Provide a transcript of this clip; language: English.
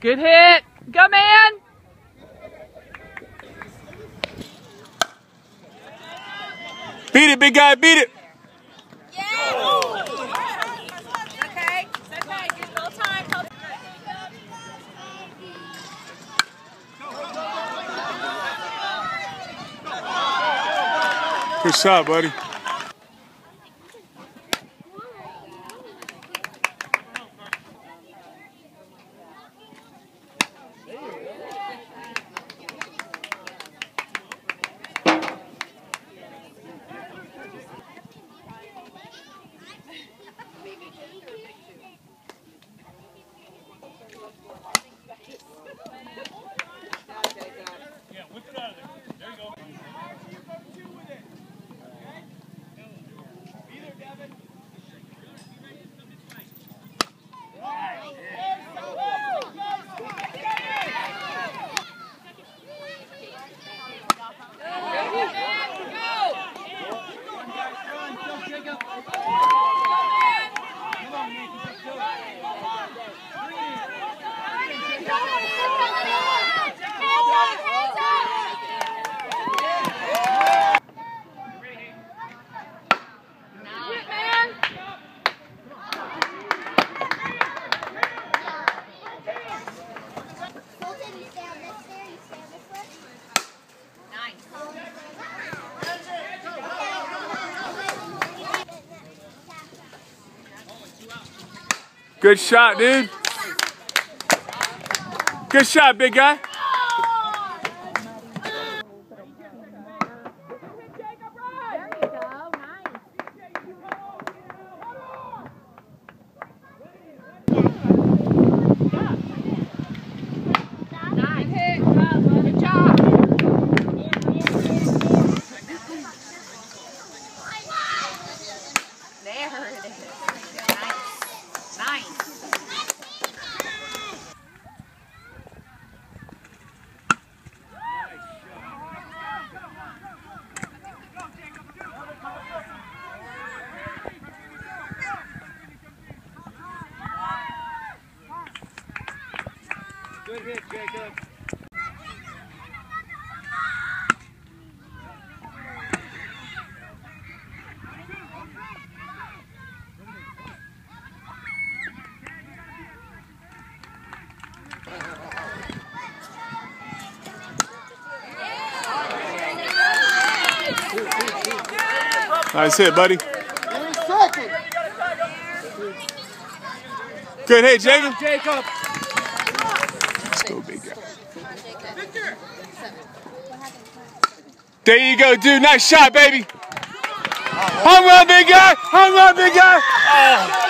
Good hit. Go, man. Beat it, big guy, beat it. Okay, okay. Give it a little time. It. Good shot, buddy. Good shot, dude. Good shot, big guy. There you go, Good hit, Jacob. Nice hit, buddy. Good hit, Jacob. Jacob. Let's go, big guy. There you go, dude. Nice shot, baby. Hung on, big guy. Hung on, big guy. Oh.